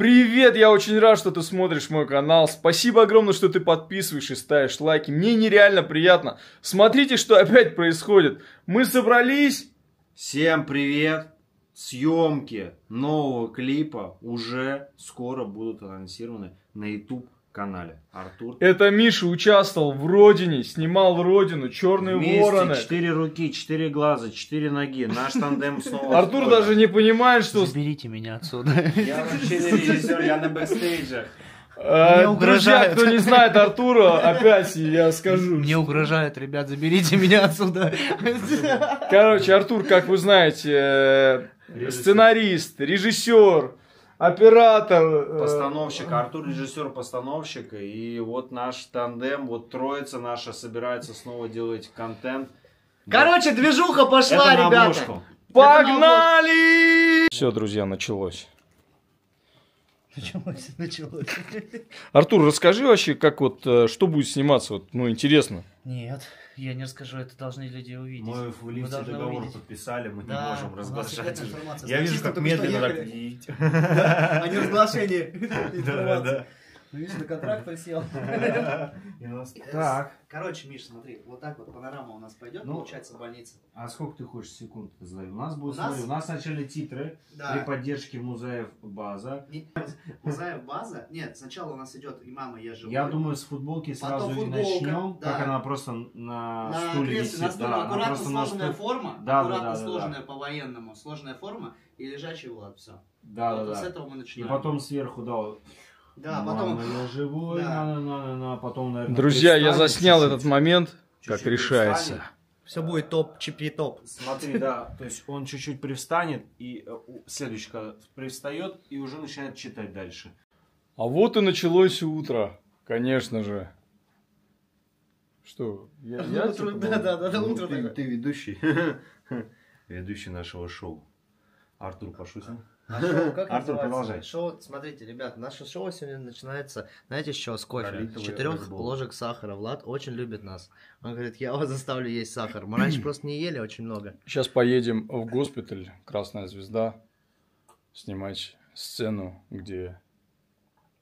Привет, я очень рад, что ты смотришь мой канал. Спасибо огромное, что ты подписываешь и ставишь лайки. Мне нереально приятно. Смотрите, что опять происходит. Мы собрались... Всем привет! Съемки нового клипа уже скоро будут анонсированы на YouTube канале. Артур. Это Миша участвовал в Родине, снимал Родину, Черные Вместе вороны. четыре руки, четыре глаза, четыре ноги. Наш тандем снова. Артур даже не понимает, что... Заберите меня отсюда. Я вообще не режиссер, я на бэкстейджах. Мне Друзья, угрожают. кто не знает Артура, опять я скажу. Мне угрожают, ребят, заберите меня отсюда. Короче, Артур, как вы знаете, э, сценарист, режиссер, оператор. э, Постановщик, Артур режиссер-постановщик. И вот наш тандем, вот троица наша собирается снова делать контент. Короче, движуха пошла, Это ребята. Погнали! Все, друзья, началось. Началось, началось. Артур, расскажи вообще, как вот, э, что будет сниматься, вот, ну, интересно. Нет, я не расскажу, это должны люди увидеть. Мы в лифте договор увидеть. подписали, мы не Да, можем у нас разглашать. Я вижу, как медленно так. А не разглашение Да, информации. Да. Ну, видишь, на контракт просел. И нас- Так, Короче, Миш, смотри, вот так вот панорама у нас пойдет, Ну, получается, больница. а сколько ты хочешь секунд сдать? У нас будет, У нас- смотри, у нас начали титры при поддержке музеев база. Музаев база? Нет, сначала у нас идет и мама, я живу. Я думаю, с футболки сразу и начнем, да. как она просто на, стуле висит. на стуле, да, аккуратно сложенная форма, Да, да, аккуратно да, да, сложенная по-военному, сложная форма и лежачий Влад, все. Да, вот да, с да. этого мы И начинаем. потом сверху дал. Да, «Мама, потом... я живой, Да. на, на, на, на, потом, наверное, Друзья, я заснял этот момент, как Чуть-чуть решается. представим. Все будет топ, чипи топ. Смотри, да, то есть он чуть-чуть привстанет, и э, когда привстает, и уже начинает читать дальше. А вот и началось утро, конечно же. Что, я, я Утро, типа, да, да, да, да, Ну, утро ты, ты ведущий. Ведущий нашего шоу. Артур пошутил. А шоу как Артур, называется? продолжай. Шоу, смотрите, ребят, наше шоу сегодня начинается, знаете, с чего? С кофе. Ролитовый С четырех Bull. ложек сахара. Влад очень любит нас. Он говорит, я вас заставлю есть сахар. Мы раньше просто не ели очень много. Сейчас поедем в госпиталь Красная Звезда снимать сцену, где...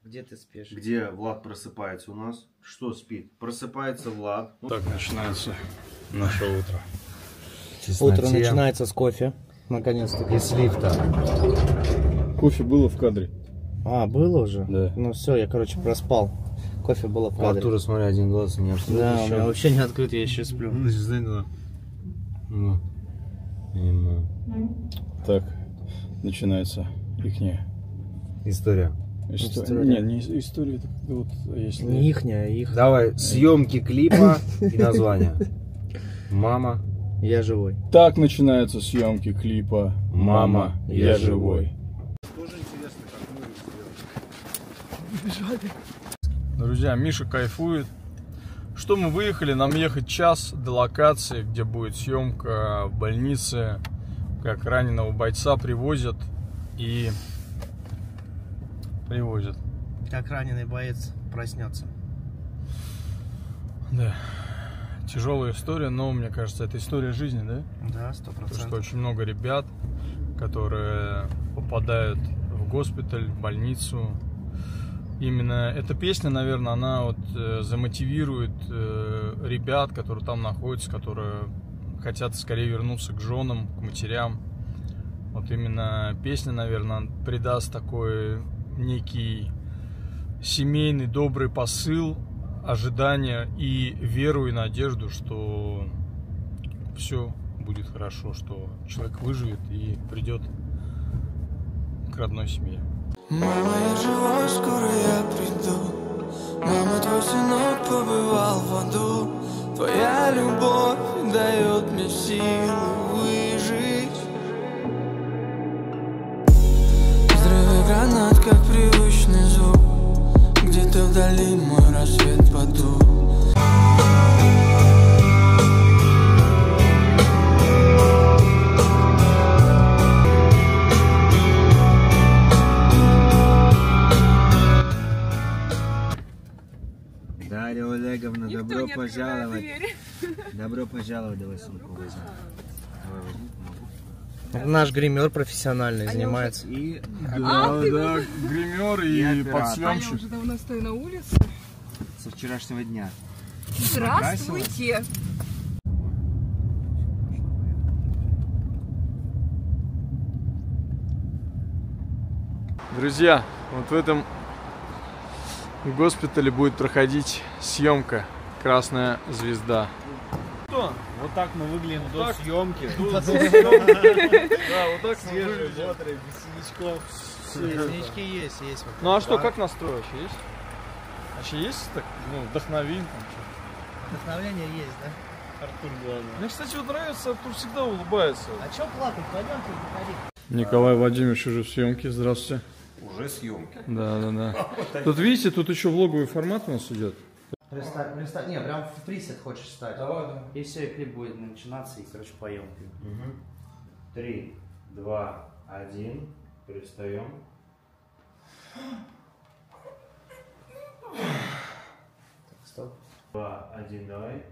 Где ты спишь? Где Влад просыпается у нас? Что спит? Просыпается Влад. Так начинается наше утро. Утро начинается с кофе. Наконец-таки. Из лифта. Кофе было в кадре. А, было уже? Да. Ну все, я, короче, проспал. Кофе было в У кадре. Артура, смотри, один глаз не открыт Да, у еще. меня вообще не открыт, я еще сплю. Ну, знай, да. Ну. Так, начинается ихняя История. история. История. Не, не ис- история, это вот если... Не ихняя, а их. Давай, съемки клипа и название. Мама. Я живой. Так начинаются съемки клипа «Мама, я, живой». Друзья, Миша кайфует. Что мы выехали? Нам ехать час до локации, где будет съемка в больнице, как раненого бойца привозят и привозят. Как раненый боец проснется. Да. Тяжелая история, но мне кажется, это история жизни, да? Да, сто Потому что процентов. очень много ребят, которые попадают в госпиталь, в больницу. Именно эта песня, наверное, она вот э, замотивирует э, ребят, которые там находятся, которые хотят скорее вернуться к женам, к матерям. Вот именно песня, наверное, придаст такой некий семейный добрый посыл, ожидания и веру и надежду, что все будет хорошо, что человек выживет и придет к родной семье. Мама, я живой, скоро я приду. Мама, твой сынок побывал в аду. Твоя любовь дает мне силы вдали мой рассвет потух Дарья Олеговна, Никто добро пожаловать. Добро пожаловать, давай сумку возьмем. Давай возьми, помогу. Наш гример профессиональный Они занимается. И Да, да, гример и. А я подсъемщик. уже давно стою на улице. со вчерашнего дня. Здравствуйте! Друзья, вот в этом госпитале будет проходить съемка «Красная звезда». Что? Вот так мы выглядим до так. съемки. Да, вот так мы выглядим. без синячков. Синячки есть, есть. вот. Ну а что, как настрой вообще есть? Вообще есть так, ну, вдохновин там что? Вдохновление есть, да? Артур главное. Мне, кстати, вот нравится, Артур всегда улыбается. А чё плакать? Пойдемте, заходи. Николай Владимирович уже в съемке, здравствуйте. Уже съемки. Да, да, да. Тут видите, тут еще влоговый формат у нас идет. Представь, представь. Не, прям в присед хочешь стать. Давай, да. И все, и клип будет начинаться, и, короче, поем. Три, два, один. Перестаем. Так, стоп. Два, один, давай.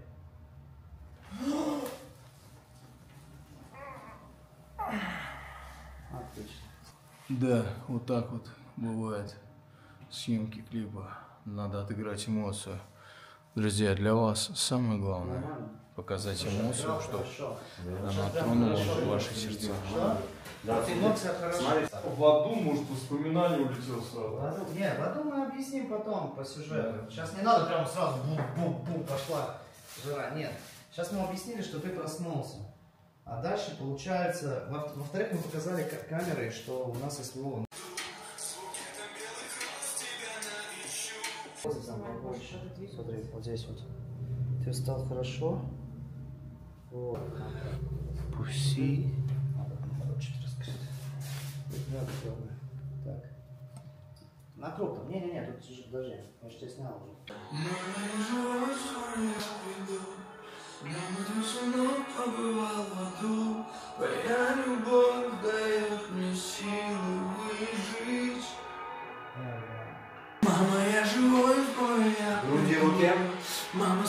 Отлично. Да, вот так вот бывает съемки клипа. Надо отыграть эмоцию. Друзья, для вас самое главное показать эмоцию, чтобы Хорошо. она тронула ваши сердца. Эмоция хорошая. В аду, может, воспоминание улетело сразу. В аду- Не, в аду мы объясним потом по сюжету. Сейчас не надо прям сразу бум-бум-бум пошла жира. Нет. Сейчас мы объяснили, что ты проснулся. А дальше получается, во- во-вторых, мы показали камерой, что у нас есть Смотри, вот здесь вот. Ты встал хорошо. Вот. Пуси. Чуть. Да, главное. Так. На круг там. Не-не-не, тут же, подожди. Я же тебя снял уже. Мама давно побывал в аду Твоя любовь дает мне силы выжить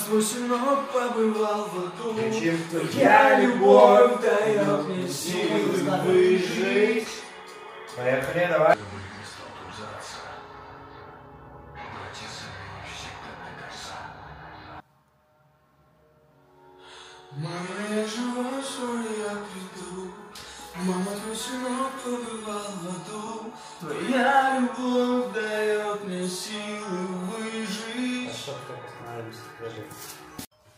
Свой сынок побывал в аду. Твоя любовь дает мне силы выжить. Поехали, давай. Мама, я живой, свой, я приду. Мама, твой сынок побывал в аду Твоя любовь дает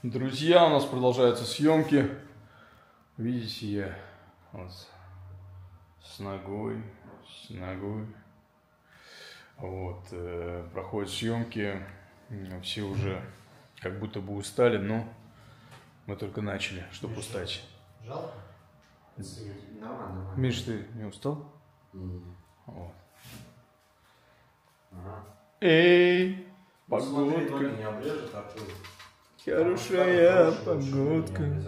Друзья, у нас продолжаются съемки. Видите, я вот с ногой, с ногой. Вот, э, проходят съемки, все уже как будто бы устали, но мы только начали, чтобы устать. Жалко? Нормально. Миш, ты не устал? Вот. Ага. Эй, Смотри, погодка, ноги не оближет, Артур. Хорошая погодка.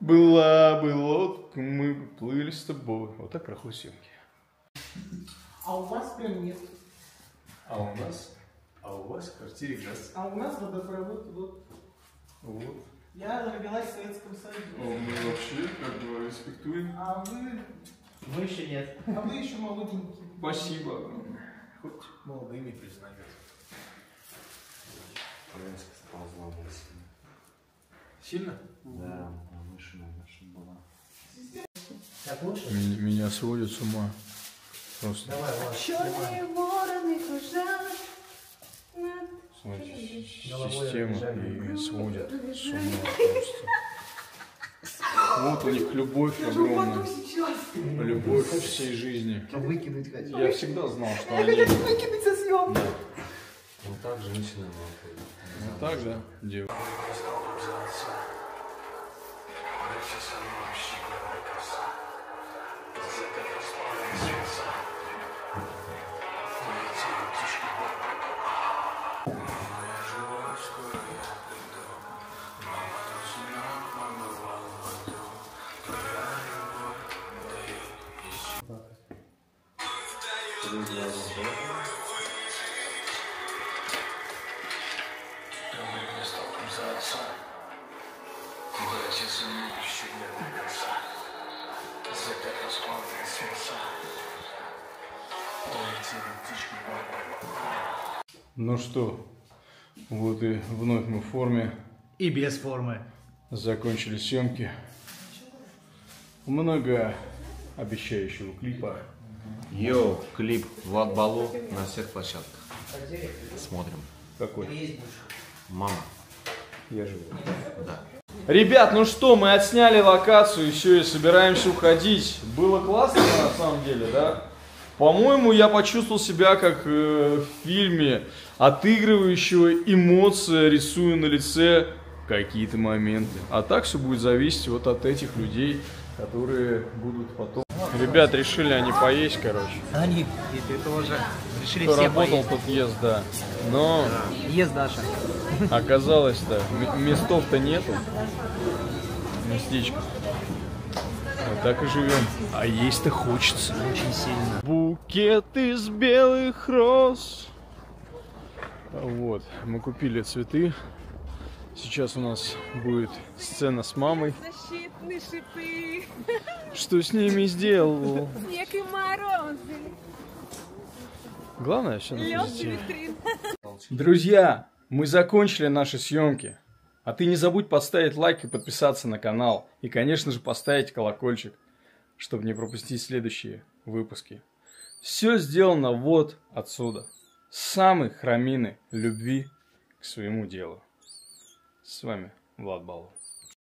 Была бы лодка, мы бы плыли с тобой. Вот так проходят съемки. А у вас прям нет. А у нас, а у вас в квартире газ. А у нас водопровод вот. Вот. Я родилась в Советском Союзе. Мы вообще как бы респектуем. А вы, Мы еще нет. а вы еще молоденькие. Спасибо. Хоть молодыми признают. Сползла мысль. Сильно? Да, повыше надо, чтобы была. Так лучше? Меня, меня сводит с ума. Просто. Давай, Влад. Черные вороны кружат Смотрите, система и сводит с ума просто. Вот у них любовь огромная. Любовь всей жизни. Я всегда знал, что они... Выкинуть со съемки. Вот так женщина могут. Вот ну, так, да, девушка. Закрыть. за отца, братья зимующие небеса, запят условные сердца, улетели птички в Ну что, вот и вновь мы в форме. И без формы. Закончили съемки. Многообещающего клипа. Йоу, клип Влад Балу на всех площадках. А Смотрим. Какой? Мама. Я живу. Да. Ребят, ну что, мы отсняли локацию, и все, и собираемся уходить. Было классно на самом деле, да? По-моему, я почувствовал себя как э, в фильме, отыгрывающего эмоции, рисуя на лице какие-то моменты. А так все будет зависеть вот от этих людей, которые будут потом. Ребят, решили они поесть, короче. Они, и ты тоже. Решили Кто все работал, поесть. тот ест, да. Но Ест Даша. оказалось-то, местов-то нету. Местечко. Вот так и живем. А есть-то хочется. Очень сильно. Букет из белых роз. Вот, мы купили цветы. Сейчас у нас будет сцена с мамой. Защитные шипы, Что с ними сделал? снег и морозы, Главное все на. Друзья, мы закончили наши съемки. А ты не забудь поставить лайк и подписаться на канал. И, конечно же, поставить колокольчик, чтобы не пропустить следующие выпуски. Все сделано вот отсюда. Самой храмины любви к своему делу. С вами Влад Балов.